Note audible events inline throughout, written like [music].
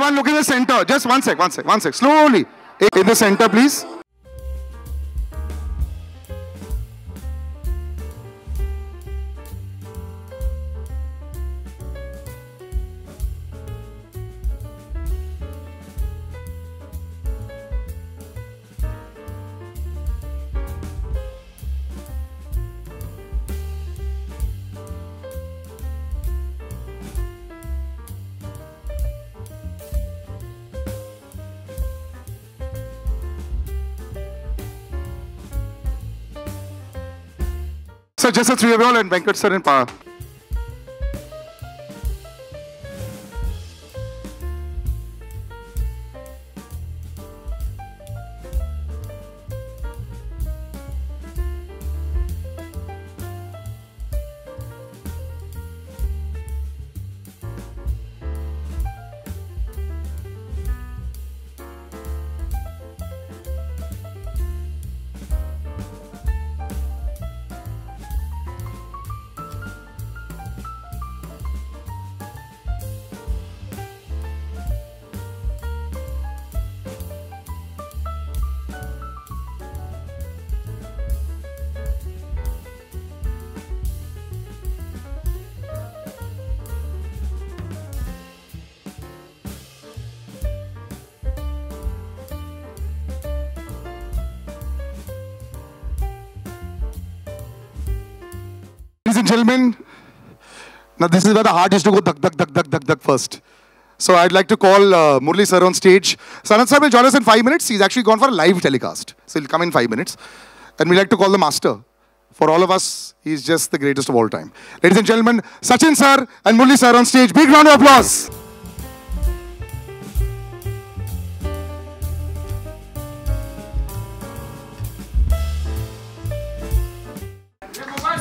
Everyone look in the center. Just one sec, one sec, one sec. Slowly. In the center, please. Just the three of you all and Venkat sir in Pa. Now this is where the heart is to go duck, duck, duck, duck, duck, duck first. So I'd like to call uh, Murli sir on stage. Sanath sir will join us in five minutes. He's actually gone for a live telecast. So he'll come in five minutes. And we'd like to call the master. For all of us, he's just the greatest of all time. Ladies and gentlemen, Sachin sir and Murli sir on stage. Big round of applause.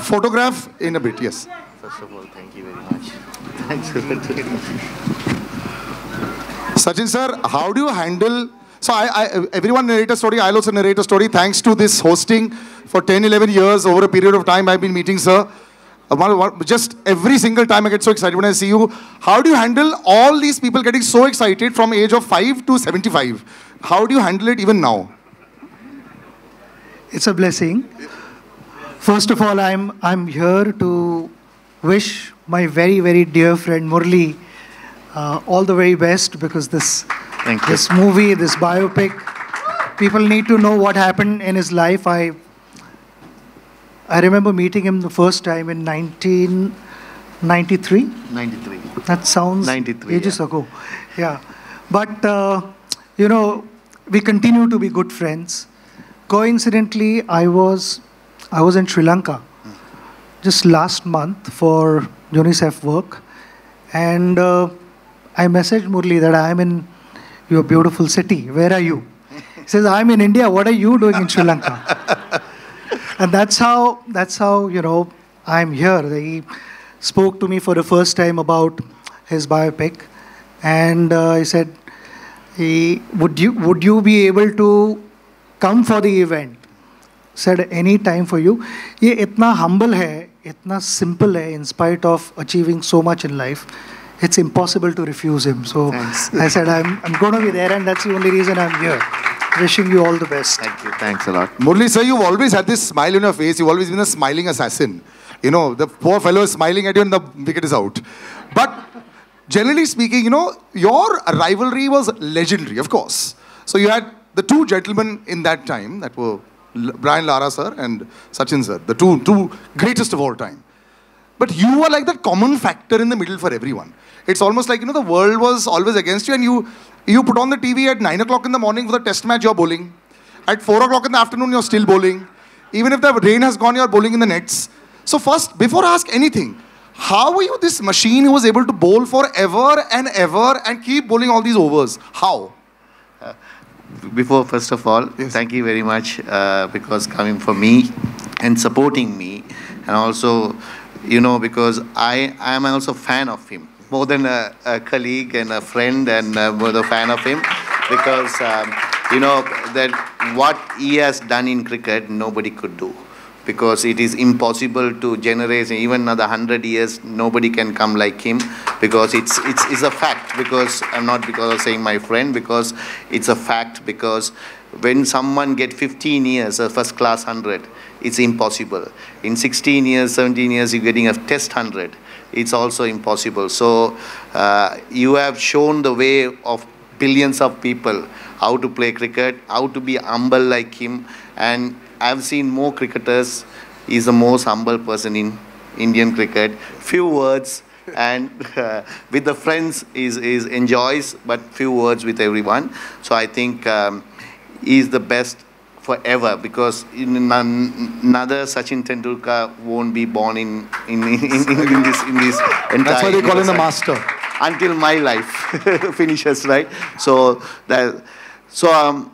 Photograph in a bit, yes. First of all, thank you very much. Thanks for [laughs] Sachin sir, how do you handle? So I, I, everyone narrate a story. I'll also narrate a story. Thanks to this hosting for 10, 11 years over a period of time I've been meeting sir. Uh, Just every single time I get so excited when I see you. How do you handle all these people getting so excited from age of 5 to 75? How do you handle it even now? It's a blessing. First of all, I'm, I'm here to wish my very, very dear friend Murli uh, all the very best because this, this movie, this biopic, people need to know what happened in his life. I, I remember meeting him the first time in 1993. 93. That sounds 93, ages yeah. ago. Yeah. But, uh, you know, we continue to be good friends. Coincidentally, I was, I was in Sri Lanka just last month for UNICEF work. And uh, I messaged Murli that I'm in your beautiful city. Where are you? He says, I'm in India. What are you doing in Sri Lanka? [laughs] and that's how that's how you know I'm here. He spoke to me for the first time about his biopic, and uh, he said, he, "Would you would you be able to come for the event?" Said any time for you. ये इतना humble है, इतना simple है. In spite of achieving so much in life, it's impossible to refuse him. So Thanks. I said, I'm I'm going to be there, and that's the only reason I'm here. Wishing you all the best. Thank you. Thanks a lot. Murli sir, you've always had this smile on your face. You've always been a smiling assassin. You know, the poor fellow is smiling at you and the wicket is out. But generally speaking, you know, your rivalry was legendary, of course. So you had the two gentlemen in that time that were L- Brian Lara sir and Sachin sir, the two, two greatest of all time. But you were like that common factor in the middle for everyone. It's almost like, you know, the world was always against you and you, you put on the TV at 9 o'clock in the morning for the test match, you're bowling. At 4 o'clock in the afternoon, you're still bowling. Even if the rain has gone, you're bowling in the nets. So first, before I ask anything, how were you this machine who was able to bowl forever and ever and keep bowling all these overs? How? Before, first of all, Yes. thank you very much uh, because coming for me and supporting me, and also, you know, because I I am also a fan of him more than a, a colleague and a friend, and uh, more the fan of him because um, you know that what he has done in cricket nobody could do. Because it is impossible to generate even another 100 years nobody can come like him because it's it's, it's a fact because i'm not because of saying my friend because it's a fact because when someone get 15 years a first class 100 it's impossible. In 16 years 17 years you're getting a test 100 it's also impossible. So uh, you have shown the way of billions of people how to play cricket how to be humble like him and I've seen more cricketers. He's the most humble person in Indian cricket. Few words and [laughs] uh, with the friends is is enjoys, but few words with everyone. So I think um, he's the best forever because another Sachin Tendulkar won't be born in in, in, in, in this in this entire. That's why they call him the master. Until my life [laughs] finishes, right? So that so um,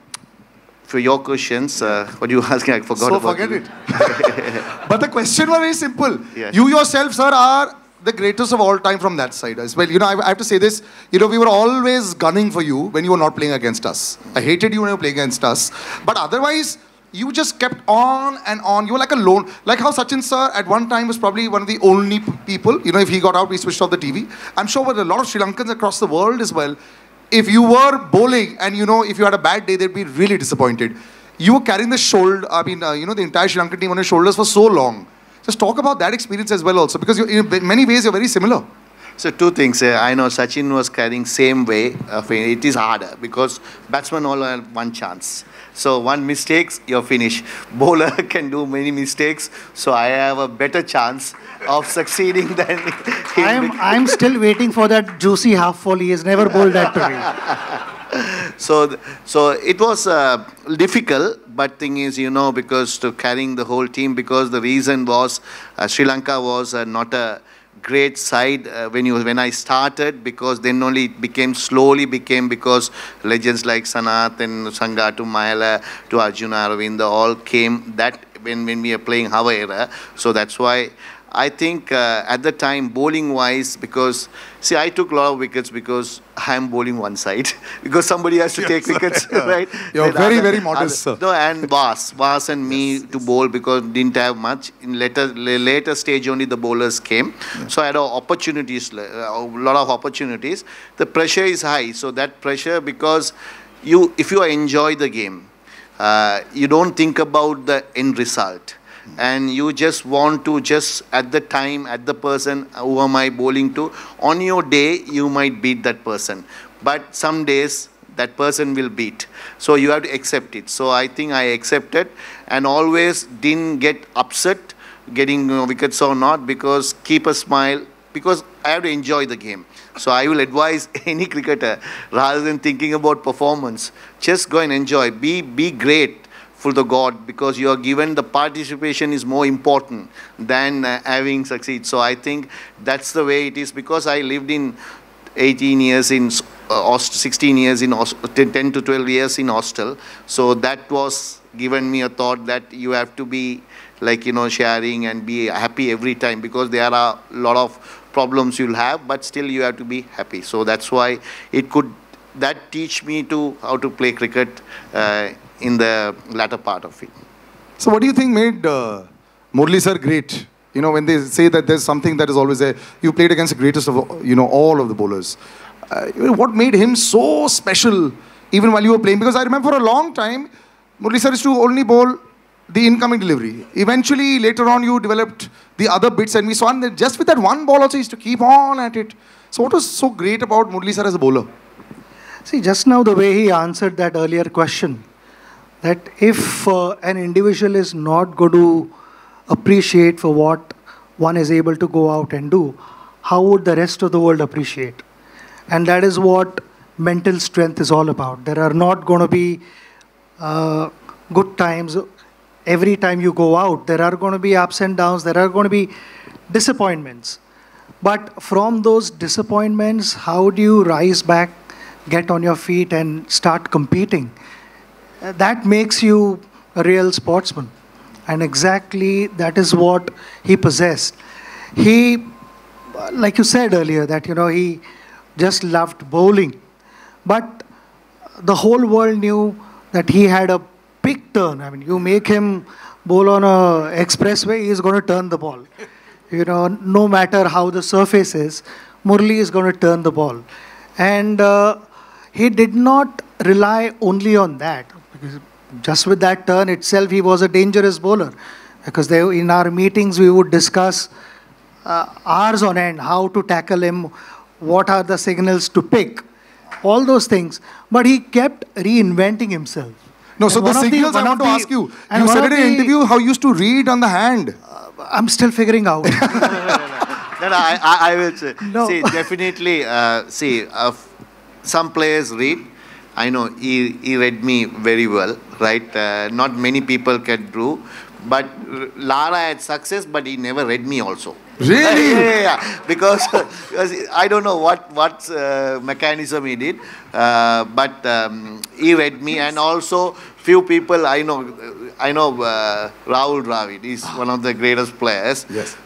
for your questions, uh, what you asking? I forgot so about forget it. [laughs] but the question was very simple. Yeah. You yourself, sir, are the greatest of all time from that side as well. You know, I, I, have to say this. You know, we were always gunning for you when you were not playing against us. I hated you when you were playing against us. But otherwise, you just kept on and on. You were like a lone, like how Sachin sir at one time was probably one of the only people. You know, if he got out, we switched off the TV. I'm sure with a lot of Sri Lankans across the world as well if you were bowling and you know if you had a bad day, they'd be really disappointed. You were carrying the shoulder, I mean, uh, you know, the entire Sri Lankan team on your shoulders for so long. Just talk about that experience as well, also, because in many ways you're very similar. So two things. Uh, I know Sachin was carrying same way. Of, it is harder because batsmen all have one chance. So one mistakes, you're finished. Bowler [laughs] can do many mistakes, so I have a better chance of [laughs] succeeding than him. I'm, I'm still waiting for that juicy half volley. He has never bowled that to me. [laughs] so, so it was uh, difficult, but thing is, you know, because to carrying the whole team, because the reason was uh, Sri Lanka was uh, not a great side uh, when you when I started because then only it became slowly became because legends like Sanath and Sanga to Mahela to Arjuna Aravinda all came that when, when we are playing our era. So that's why I think uh, at the time, bowling wise, because see, I took a lot of wickets because I'm bowling one side [laughs] because somebody has to yes, take wickets, [laughs] yeah. right? You're then very, other, very modest, other, sir. No, and [laughs] Vas, Vas and me yes, to yes. bowl because didn't have much. In later later stage, only the bowlers came, yeah. so I had opportunities, a lot of opportunities. The pressure is high, so that pressure because you, if you enjoy the game, uh, you don't think about the end result and you just want to just at the time at the person who am i bowling to? On your day you might beat that person. But some days that person will beat. So you have to accept it. So i think i accepted. And always didn't get upset getting wickets or not because keep a smile because i have to enjoy the game. So i will advise [laughs] any cricketer rather than thinking about performance just go and enjoy. Be be great the God because you are given the participation is more important than uh, having succeed. So I think that's the way it is because I lived in 18 years in uh, 16 years in 10 to 12 years in hostel. So that was given me a thought that you have to be like you know sharing and be happy every time because there are a lot of problems you'll have but still you have to be happy so that's why it could that teach me to how to play cricket uh, in the latter part of it. So, what do you think made uh, Murli sir great? You know, when they say that there's something that is always there, you played against the greatest of you know all of the bowlers. Uh, what made him so special, even while you were playing? Because I remember for a long time, Murli sir used to only bowl the incoming delivery. Eventually, later on, you developed the other bits, and we saw that just with that one ball also, he used to keep on at it. So, what was so great about Murli sir as a bowler? See, just now the way he answered that earlier question, that if uh, an individual is not going to appreciate for what one is able to go out and do, how would the rest of the world appreciate? And that is what mental strength is all about. There are not going to be uh, good times every time you go out. There are going to be ups and downs. There are going to be disappointments. But from those disappointments, how do you rise back, get on your feet, and start competing? That makes you a real sportsman. And exactly that is what he possessed. He, like you said earlier, that, you know, he just loved bowling. But the whole world knew that he had a big turn. I mean, you make him bowl on a expressway, he is going to turn the ball. You know, no matter how the surface is, Murli is going to turn the ball. And uh, he did not rely only on that. Because just with that turn itself, he was a dangerous bowler. Because they, in our meetings, we would discuss uh, hours on end how to tackle him, what are the signals to pick, all those things. But he kept reinventing himself. No, so the one of signals I one want to the- ask you. and You said in an the- interview how you used to read on the hand. I'm still figuring out. [laughs] No, no, I, I, I will say. No. See, definitely, uh, see, uh, some players read. I know he, he read me very well, right? Uh, not many people can do. But uh, Lara had success, but he never read me also. Really? [laughs] Yeah, yeah, yeah. Because, because I don't know what what uh, mechanism he did, uh, but um, he read me, and also few people I know. I know uh, Rahul Dravid is one of the greatest players. Yes.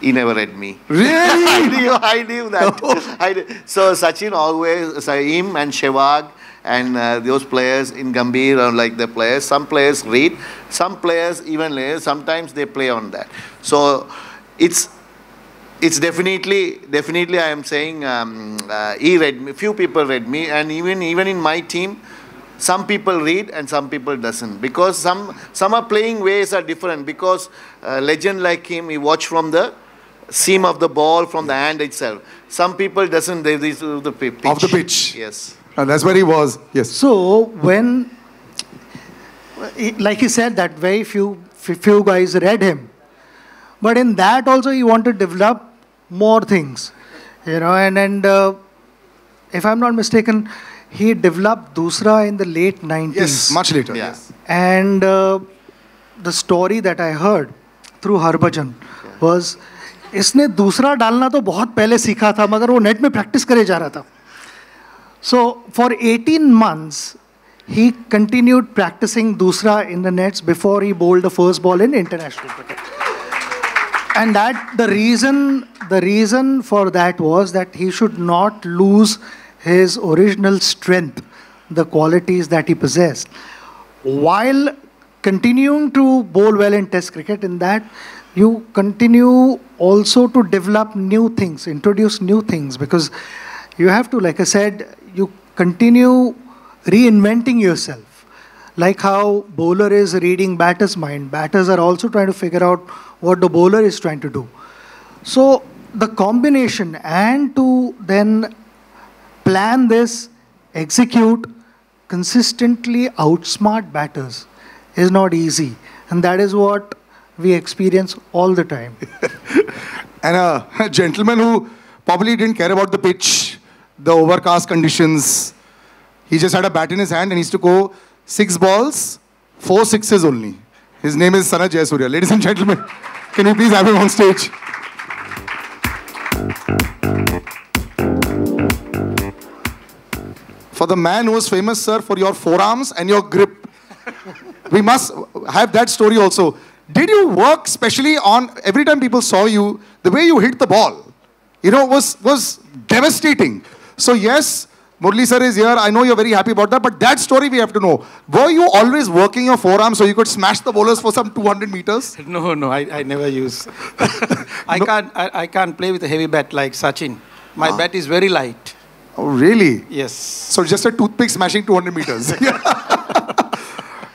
He never read me. Really? [laughs] I knew, I knew that. [laughs] I knew. So Sachin always, so him and Sehwag and uh, those players in Gambhir are like the players. Some players read, some players even later, sometimes they play on that. So it's it's definitely definitely I am saying um, uh, he read me. Few people read me, and even even in my team. Some people read and some people doesn't because some some are playing ways are different because a legend like him he watch from the seam of the ball from the hand itself. Some people doesn't. They they the pitch. Of the pitch. Yes. And that's where he was, yes. So when, like he said, that very few, few guys read him. But in that also he wanted to develop more things, you know, and, and uh, if I'm not mistaken, he developed Doosra in the late 90s. Yes, much later. Yes. And uh, the story that I heard through Harbhajan was इसने दूसरा डालना तो बहुत पहले सीखा था मगर वो नेट में प्रैक्टिस करे जा रहा था so for 18 months, he continued practicing Doosra in the nets before he bowled the first ball in international cricket. And that the reason the reason for that was that he should not lose his original strength, the qualities that he possessed, while continuing to bowl well in Test cricket. In that, you continue also to develop new things, introduce new things, because you have to, like I said, continue reinventing yourself. Like how bowler is reading batter's mind, batters are also trying to figure out what the bowler is trying to do. So the combination and to then plan this, execute, consistently outsmart batters is not easy. And that is what we experience all the time. [laughs] And a, gentleman who probably didn't care about the pitch, the overcast conditions. He just had a bat in his hand and he used to go six balls, four sixes only. His name is Sanath Jayasuriya. Ladies and gentlemen, can you please have him on stage? For the man who was famous, sir, for your forearms and your grip. we must have that story also. Did you work specially on every time people saw you, the way you hit the ball, you know, was was devastating. So yes, Murli sir is here. I know you're very happy about that, but that story we have to know. Were you always working your forearms so you could smash the bowlers for some 200 meters? [laughs] No, no, I, I never use. [laughs] I can't I, I can't play with a heavy bat like Sachin. My bat is very light. Oh, really? Yes. So just a toothpick smashing 200 meters. [laughs]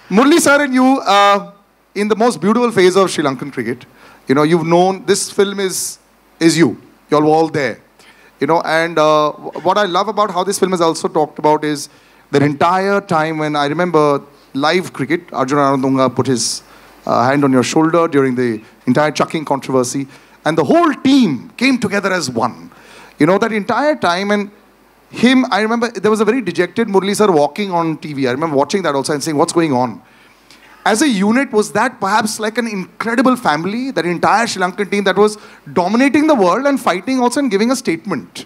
Murli sir and you, uh, in the most beautiful phase of Sri Lankan cricket, you know, you've known this film is is you. You're all there. You know, and uh, what I love about how this film is also talked about is the entire time when I remember live cricket, Arjuna Ranatunga put his uh, hand on your shoulder during the entire chucking controversy, and the whole team came together as one. You know, that entire time, and him, I remember there was a very dejected Murli sir walking on TV. I remember watching that also and saying, What's going on? As a unit, was that perhaps like an incredible family, that entire Sri Lankan team that was dominating the world and fighting also and giving a statement?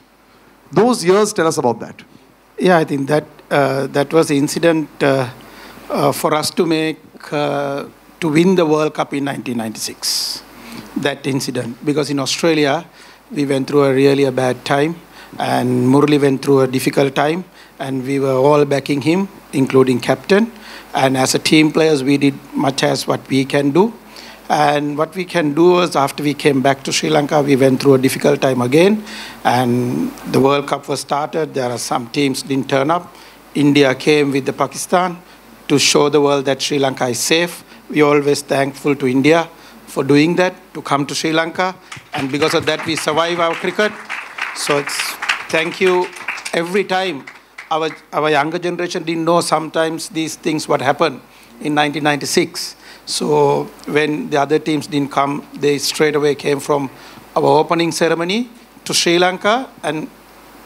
Those years, tell us about that. Yeah, I think that uh, that was the incident uh, uh, for us to make uh, to win the World Cup in 1996. That incident because in Australia we went through a really a bad time, and Murli went through a difficult time, and we were all backing him, including captain. And as a team players, we did much as what we can do. And what we can do was after we came back to Sri Lanka, we went through a difficult time again. And the World Cup was started. There are some teams didn't turn up. India came with the Pakistan to show the world that Sri Lanka is safe. We are always thankful to India for doing that, to come to Sri Lanka. And because of that, we survive our cricket. So it's thank you every time. Our, our younger generation didn't know sometimes these things what happened in 1996. So when the other teams didn't come, they straight away came from our opening ceremony to Sri Lanka and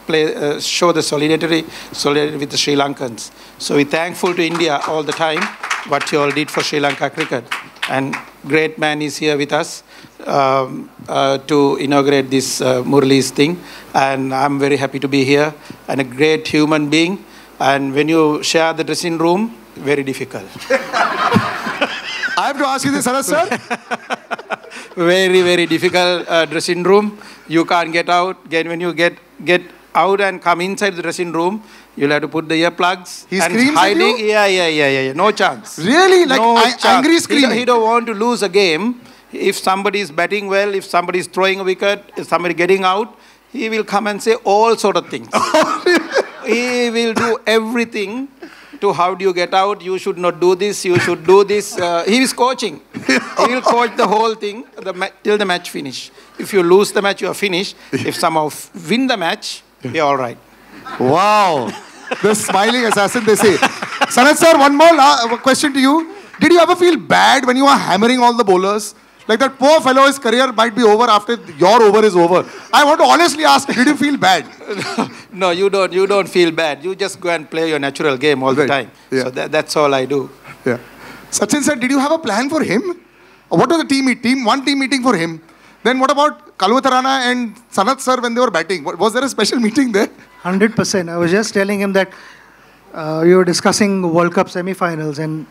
play, uh, show the solidarity, solidarity with the Sri Lankans. So we're thankful to India all the time what you all did for Sri Lanka cricket. And great man is here with us um, uh, to inaugurate this uh, Murali's thing. And I'm very happy to be here and a great human being. And when you share the dressing room, very difficult. I have to ask you this, Sanath sir. [laughs] very very difficult uh, dressing room you can't get out again when you get get out and come inside the dressing room you'll have to put the earplugs He and screams at hiding? you? yeah yeah yeah yeah. Yeah no chance. Really? Like no a- chance. angry He screaming? he don't want to lose a game. If somebody is batting well if somebody is throwing a wicket if somebody getting out he will come and say all sort of things. [laughs] He will do everything to how do you get out? You should not do this you should do this. Uh, he is coaching. He will coach the whole thing the till the match finish. If you lose the match you are finished. If somehow win the match you're all right Wow. The smiling assassin, they say. Sanath sir, one more question to you. Did you ever feel bad when you were hammering all the bowlers? Like that poor fellow, his career might be over after your over is over. I want to honestly ask, did you feel bad? [laughs] no you don't you don't feel bad you just go and play your natural game all the time Yeah. so that, that's all i do Yeah. Sachin sir, did you have a plan for him? What was the team meet? Team one team meeting for him. Then what about Kaluwitharana and Sanath sir when they were batting? Was there a special meeting there? 100%. I was just telling him that uh, we were discussing World Cup semi-finals, and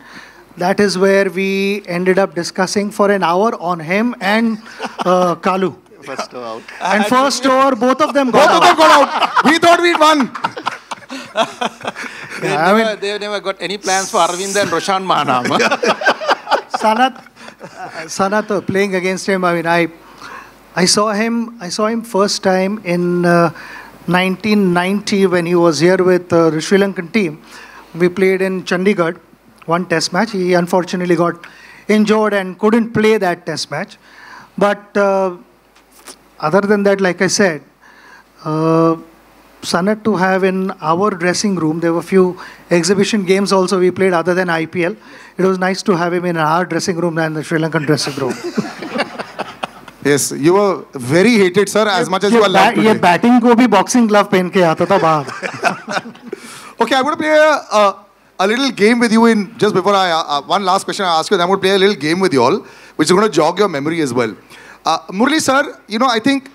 that is where we ended up discussing for an hour on him and uh, Kalu. [laughs] First out. And first over, both of them got Both of them got out. We thought we'd won. [laughs] they, Yeah, I never, they never got any plans for Arvind and Roshan Mahanama. [laughs] Sanath, uh, Sanath uh, playing against him. I mean, I, I saw him. I saw him first time in uh, 1990 when he was here with uh, the Sri Lankan team. We played in Chandigarh, one Test match. He unfortunately got injured and couldn't play that Test match. But uh, other than that, like I said, uh, Sanath to have in our dressing room. There were a few exhibition games also we played other than IPL. It was nice to have him in our dressing room than the Sri Lankan dressing room. [laughs] yes you were very hated sir as much as you are loved today. ye batting ko bhi boxing glove pehen ke aata tha bahar okay i'm going to play a, a, a little game with you in just before i uh, uh one last question i ask you i'm going to play a little game with you all which is going to jog your memory as well. Uh, murli sir you know i think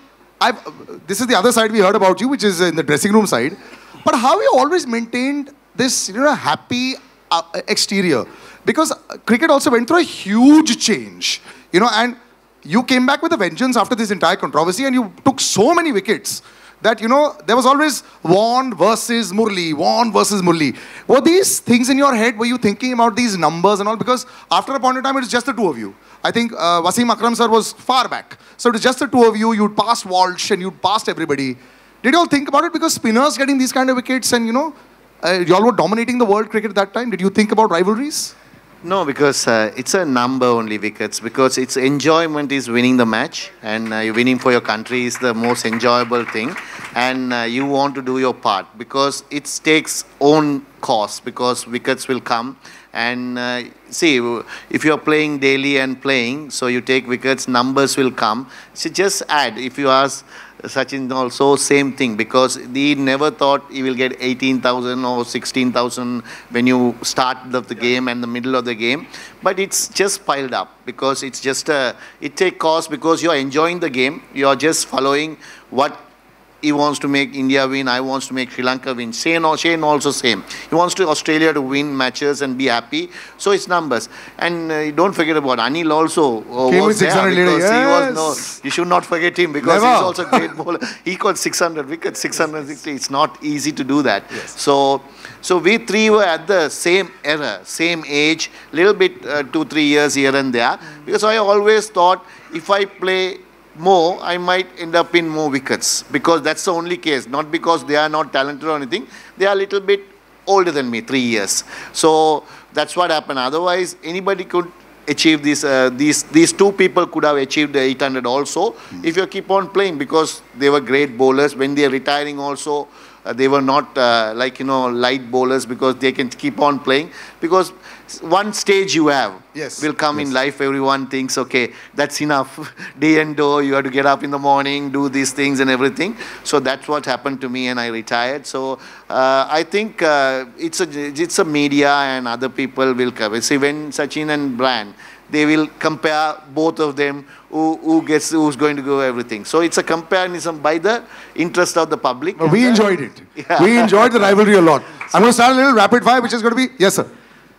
i've this is the other side we heard about you which is in the dressing room side. But how you always maintained this you know happy uh, exterior? Because uh, cricket also went through a huge change you know and you came back with a vengeance after this entire controversy, and you took so many wickets that you know there was always Warne versus Murli, Warne versus Murli. Were these things in your head? Were you thinking about these numbers and all? Because after a point in time, it was just the two of you. I think uh, Wasim Akram sir was far back, so it was just the two of you. You'd passed Walsh and you'd passed everybody. Did you all think about it? Because spinners getting these kind of wickets and you know, uh, you all were dominating the world cricket at that time. Did you think about rivalries? No, because uh, it's a number only wickets. Because it's enjoyment is winning the match, and uh, winning for your country is the most enjoyable thing, and uh, you want to do your part because it takes own cost. Because wickets will come, and uh, see if you are playing daily and playing, so you take wickets, numbers will come. So just add if you ask. Sachin also same thing because he never thought he will get 18,000 or 16,000 when you start the, the game and the middle of the game. But it's just piled up because it's just a, it take cost because you are enjoying the game. You are just following what he wants to make India win. I wants to make Sri Lanka win. Shane, Shane also same. He wants to Australia to win matches and be happy. So it's numbers. And uh, don't forget about Anil also uh, Came was there 600 leader, because he was no. yes. You should not forget him because Never. he's also a great bowler. [laughs] He got 600 wickets, 660. It's not easy to do that. Yes. So. So we three were at the same era, same age, little bit uh, two three years here and there. Because I always thought if I play more, I might end up in more wickets because that's the only case. Not because they are not talented or anything. They are a little bit older than me, three years. So that's what happened. Otherwise, anybody could achieve this. Uh, these these two people could have achieved the 800 also if you keep on playing because they were great bowlers. When they are retiring also. Uh, they were not uh, like you know light bowlers because they can keep on playing because one stage you have Yes, will come in life. Everyone thinks okay that's enough. [laughs] Day and door you have to get up in the morning do these things and everything. So that's what happened to me and i retired. So uh, i think uh, it's a it's a media and other people will cover see when sachin and brian they will compare both of them who, who gets who's going to go everything. So it's a comparison by the interest of the public. But we enjoyed it. [laughs] Yeah. We enjoyed the rivalry a lot. I'm going to start a little rapid fire, which is going to be yes, sir.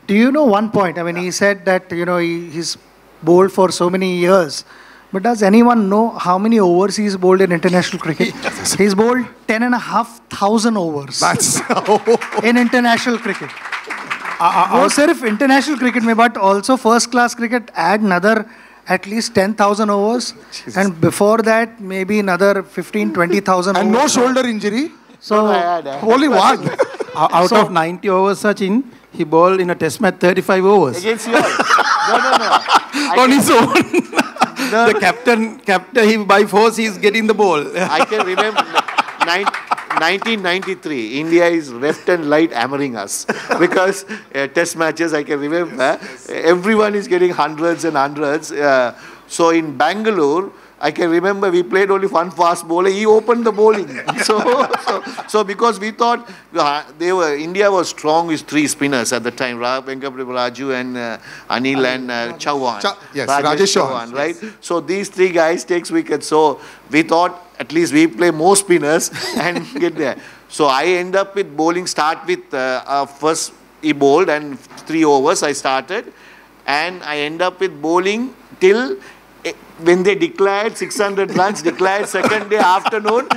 Do you know one point? I mean, he said that, you know, he, he's bowled for so many years. But does anyone know how many overs he's bowled in international cricket? [laughs] he's bowled 10,500 overs That's [laughs] in international cricket. वो सिर्फ international cricket में but also first class cricket add नदर at least 10,000 overs and before that maybe another 15 20,000 and no overs. shoulder injury. so I had, uh, Only one. O- Out of 90 overs, Sachin, he bowled in a test match 35 overs. against you all. no no no I [laughs] On his own. [laughs] the captain, captain, he by force, he's getting the ball. I can remember 1993. India is left and light hammering us [laughs] because uh, test matches. I can remember everyone is getting hundreds and hundreds. Uh, so in Bangalore. I can remember we played only one fast bowler. He opened the bowling. [laughs] So, so, so because we thought uh, they were India was strong with three spinners at the time: Ra, Raju and uh, Anil and uh, Chauhan. Cha- yes, Rajesh Chauhan, right? So these three guys takes wickets. So we thought at least we play more spinners [laughs] and get there. So I end up with bowling. Start with uh, uh, first he bowled and three overs I started, and I end up with bowling till Eh, when they declared 600 runs. Declared second day afternoon,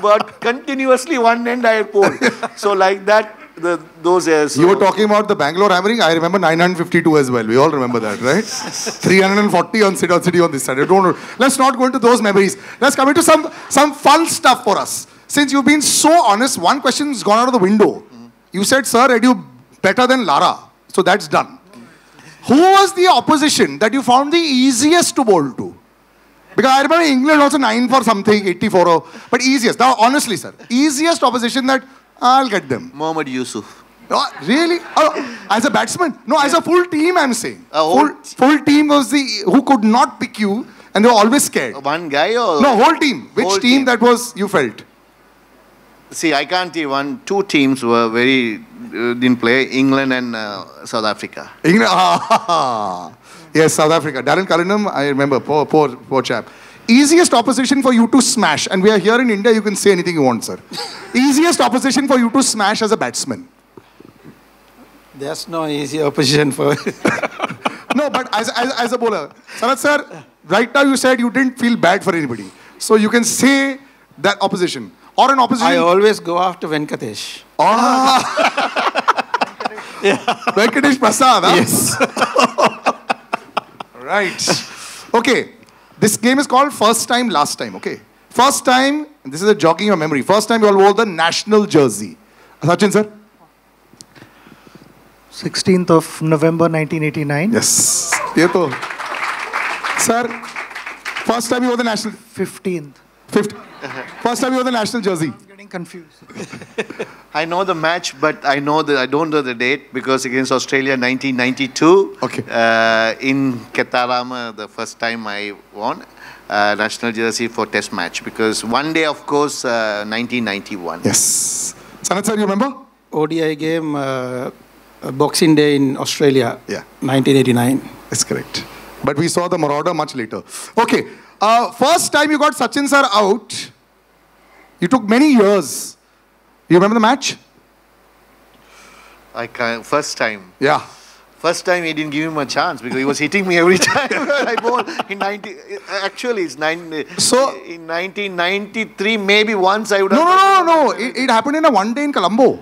but continuously one end I bowled. So like that. The, those years. You were talking about the Bangalore hammering. I remember 952 as well. We all remember that, right? 340 on Sit on City on this side. I Don't. Let's not go into those memories. Let's come into some some fun stuff for us. Since you've been so honest, one question's gone out of the window. You said, "Sir, are you better than Lara?" So that's done. Who was the opposition that you found the easiest to bowl to? Because I remember England also 9 for something, 84 or, but easiest. Now, honestly, sir, easiest opposition that I'll get them. Mohammad Yusuf. Oh, really? Oh, as a batsman? No, as a full team, I'm saying. A whole full, full team was the who could not pick you, and they were always scared. One guy or No, whole team. Which Whole team, team. that was you felt? See, I can't see one. Two teams were very uh, didn't play. England and uh, South Africa. England. Ah, [laughs] yes, South Africa. Darren Cullinan, I remember. Poor, poor, poor chap. Easiest opposition for you to smash, and we are here in India. You can say anything you want, sir. Easiest opposition for you to smash as a batsman. There's no easy opposition for. [laughs] No, but as, as, as a bowler, Sanath sir, right now you said you didn't feel bad for anybody. So you can say that opposition. Or an opposition. I always go after Venkatesh. Ah. [laughs] Venkatesh Prasad, huh? Yes. [laughs] Right. Okay. This game is called First Time, Last Time. Okay. First time, and this is a jogging your memory. First time you all wore the national jersey. Sachin, sir? 16th of November 1989 Yes. ये तो. Sir, first time you wore the national. 15th Fifth. First time you wore the national jersey. getting confused [laughs] I know the match, but I know the I don't know the date because against Australia, 1992. Okay. Uh, in Khettarama, the first time I won uh, national jersey for Test match because one day, of course, uh, 1991. Yes. Sanath, sir, you remember? ODI game, uh, uh, Boxing Day in Australia, Yeah. 1989. That's correct. But we saw the Marauder much later. Okay. Uh, first time you got Sachin sir out, You took many years. You remember the match? I can First time. Yeah. First time he didn't give him a chance because he was hitting me every [laughs] time I bowl. In 90, actually, it's nine. So- in 1993, maybe once I would No, have. no, no, no. It, it happened in a one day in Colombo.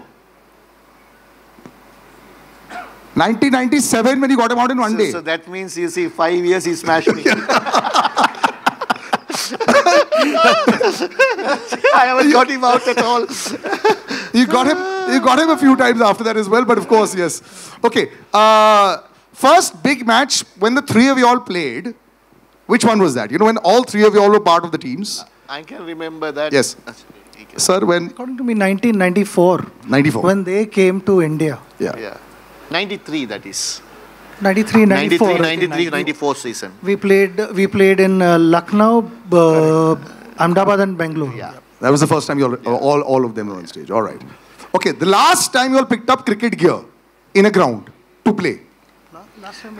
1997 when he got him out in one So, day. so that means you see, five years he smashed me. [laughs] [laughs] I haven't got him out at all. [laughs] You got him. You got him a few times after that as well. But of course, yes. Okay. Uh, first big match when the three of you all played. Which one was that? You know when all three of you all were part of the teams. I can remember that. Yes. Sir, when According to me, 1994, 94. when they came to India. yeah. Yeah. 93, that is. 93, 94. 93, 93, 94 season. We played, we played in uh, Lucknow, uh, Ahmedabad and Bangalore. Yeah. That was the first time you all, all, all of them were on stage. All right. Okay. The last time you all picked up cricket gear in a ground to play.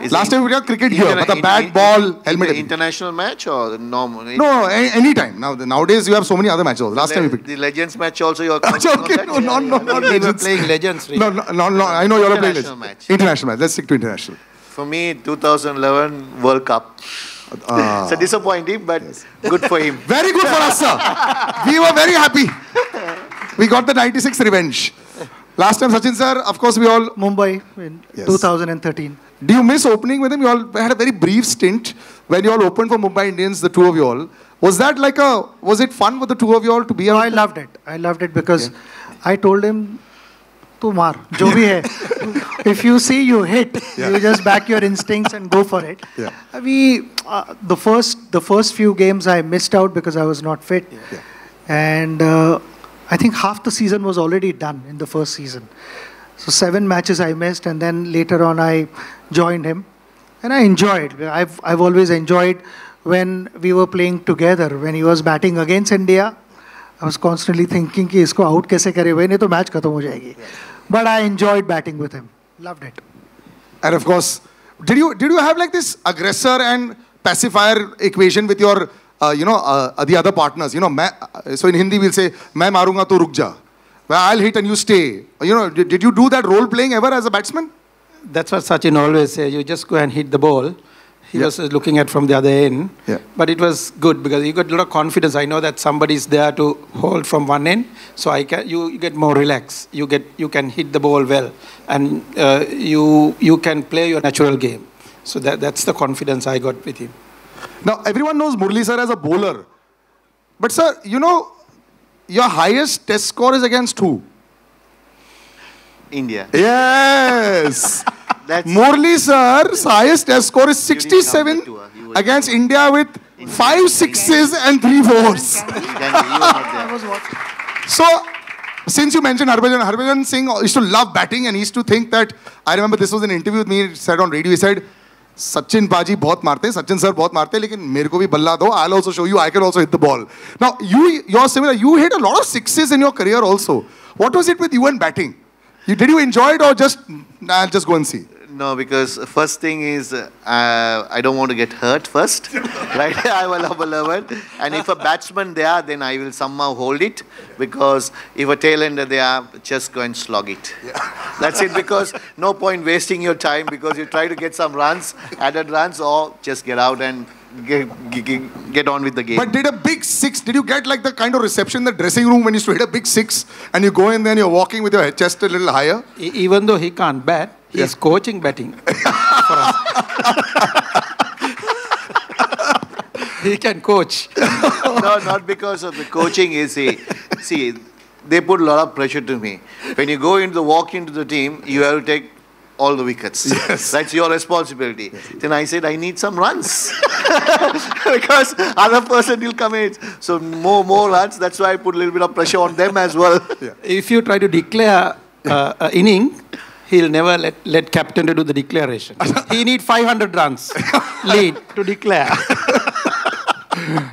Is Last time we got cricket gear, interna- but the inter- bat, ball, helmet. International match or normal? No, no, any, time. Now nowadays you have so many other matches. Last time you picked. The Legends match also you're [laughs] Okay, okay, that? no, no, no, not We were legends. playing legends. No, no, no, no, I know you're a playing International match. International match. Let's stick to international. For me, 2011 World Cup. Ah. [laughs] it's a disappointing, but good for him. [laughs] Very good for us, sir. We were very happy. We got the 96 revenge. Last time, Sachin sir, of course, we all. Mumbai in Yes. 2013. Do you miss opening with him? You all had a very brief stint when you all opened for Mumbai Indians, the two of you all. Was that like a. Was it fun for the two of you all to be No? I loved it. I loved it because I told him, "Tu maar, jo bhi hai. [laughs] if you see you hit, you just back your instincts and go for it." Yeah. We uh, the first the first few games I missed out because I was not fit, Yeah. and uh, I think half the season was already done in the first season. So seven matches I missed, and then later on I joined him, and I enjoyed. I've I've always enjoyed when we were playing together. When he was batting against India, I was constantly thinking कि इसको out कैसे करे भाई नहीं तो match खत्म हो जाएगी. But I enjoyed batting with him. Loved it. And of course, did you did you have like this aggressor and pacifier equation with your uh, you know uh, the other partners? You know, मैं, uh, so in Hindi we'll say मैं मारूंगा तो रुक जा. Well, I'll hit and you stay. You know, did, did you do that role playing ever as a batsman? That's what Sachin always says. You just go and hit the ball. He Yeah. was uh, looking at from the other end. Yeah. But it was good because you got a lot of confidence. I know that somebody's there to hold from one end, so I can you, you get more relaxed. You get you can hit the ball well, and uh, you you can play your natural game. So that that's the confidence I got with him. Now everyone knows Murli sir as a bowler, but sir, you know, your highest test score is against who? India. Yes. [laughs] That's Murli sir's highest test score is You didn't count 67 the two, uh, you were- against India with five sixes and three fours. He can- he was not there. So, since you mentioned Harbhajan, Harbhajan Singh used to love batting and he used to think that, I remember this was an interview with me, he said on radio, he said, Sachin paaji बहुत मारते हैं, Sachin sir बहुत मारते हैं, लेकिन मेरे को भी बल्ला दो। I also show you I can also hit the ball now you your similar you hit a lot of sixes in your career also what was it with you and batting you did you enjoyed और just I just go go see? No, because first thing is uh, I don't want to get hurt first, [laughs] right? [laughs] I will have a level, and if a batsman there, then I will somehow hold it because if a tailender there, just go and slog it. [laughs] That's it. Because no point wasting your time because you try to get some runs, added runs, or just get out and get, get, get on with the game. But did a big six, did you get like the kind of reception in the dressing room when you used to hit a big six and you go in there and you're walking with your chest a little higher? E- even though he can't bat, he's coaching batting [laughs] for us. he can coach. no, not because of the coaching. You see, see, they put a lot of pressure to me. When you go into the walk into the team, you have to take all the wickets. Yes. [laughs] That's your responsibility. Then I said, I need some runs [laughs] because other person will come in. So more, more runs. That's why I put a little bit of pressure on them as well. [laughs] If you try to declare uh, an inning, he'll never let, let captain to do the declaration. he need 500 runs lead to declare.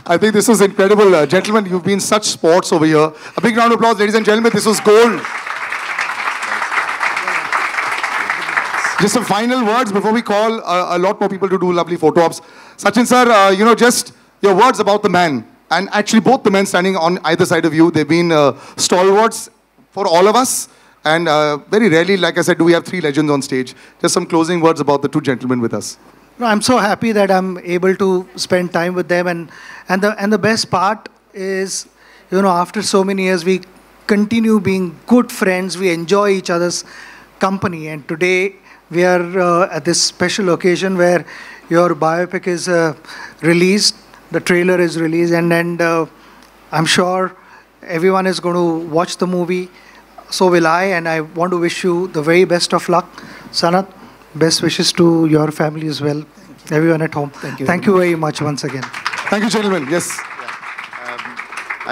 I think this was incredible. Uh, gentlemen, you've been such sports over here. A big round of applause, ladies and gentlemen. This was gold. Just some final words before we call uh, a lot more people to do lovely photo ops. Sachin sir, uh, you know, just your words about the man. And actually, both the men standing on either side of you, they've been uh, stalwarts for all of us. And uh, very rarely, like I said, do we have three legends on stage. Just some closing words about the two gentlemen with us. No, I'm so happy that I'm able to spend time with them, and and the and the best part is, you know, after so many years, we continue being good friends. We enjoy each other's company, and today we are uh, at this special occasion where your biopic is uh, released, the trailer is released, and and uh, I'm sure everyone is going to watch the movie. So will I, and I want to wish you the very best of luck, Sanath. Best wishes to your family as well, everyone at home. Thank you. Thank you very much once again. Thank you, gentlemen. Yes.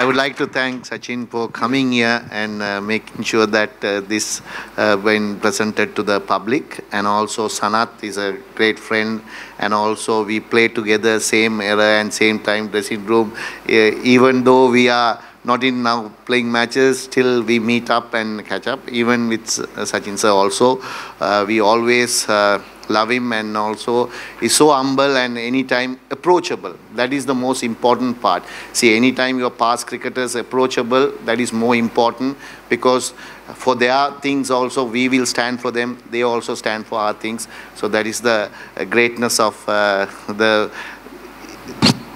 I would like to thank Sachin for coming here and uh, making sure that uh, this uh, been presented to the public. And also Sanath is a great friend, and also we play together same era and same time dressing room. Uh, even though we are not in now playing matches, still we meet up and catch up. Even with uh, Sachin sir also, uh, we always uh, love him and also is so humble and anytime approachable. That is the most important part. See, anytime your past cricketers approachable, that is more important because for their things also we will stand for them. They also stand for our things. So that is the greatness of uh, the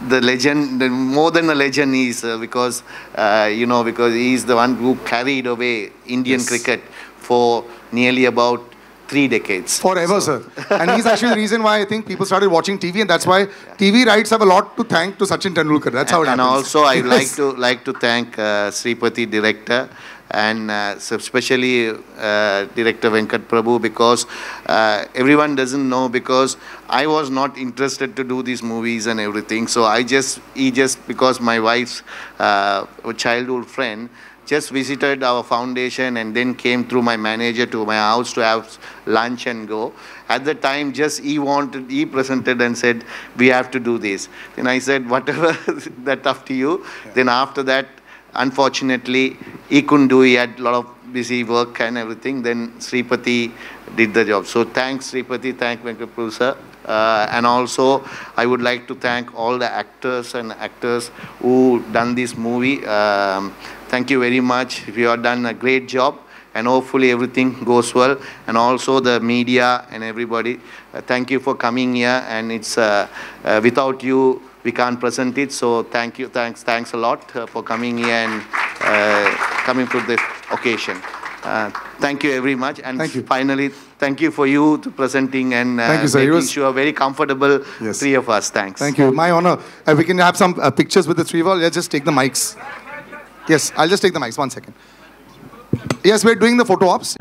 the legend, the, more than a legend is uh, because, uh, you know, because he is the one who carried away Indian Yes. cricket for nearly about three decades. Forever, sir. And he's actually the reason why I think people started watching TV, and that's why TV rights have a lot to thank to Sachin Tendulkar. That's how it and happens. also I would [laughs] like to like to thank uh, Sripati director and uh, especially uh, director Venkat Prabhu because uh, everyone doesn't know because I was not interested to do these movies and everything so I just he just because my wife's uh, childhood friend just visited our foundation and then came through my manager to my house to have lunch and go. At the time, just he wanted, he presented and said, we have to do this. Then I said, whatever, [laughs] that's up to you. Then after that, unfortunately, he couldn't do, he had a lot of busy work and everything. Then Sripati did the job. So thanks Sripati, thank Venkat sir. Uh, and also, I would like to thank all the actors and actors who done this movie. Um, thank you very much. You have done a great job, and hopefully everything goes well. And also the media and everybody, uh, thank you for coming here. And it's uh, uh, without you, we can't present it. So thank you, thanks, thanks a lot uh, for coming here and uh, coming to this occasion. Uh, thank you very much. And Thank you. finally, thank you for you to presenting and uh, Thank you, sir. Making was- sure very comfortable Yes. three of us. Thanks. Thank you. My honor. We can have some uh, pictures with the three of us. Let's just take the mics. Yes, I'll just take the mics. One second. Yes, we're doing the photo ops.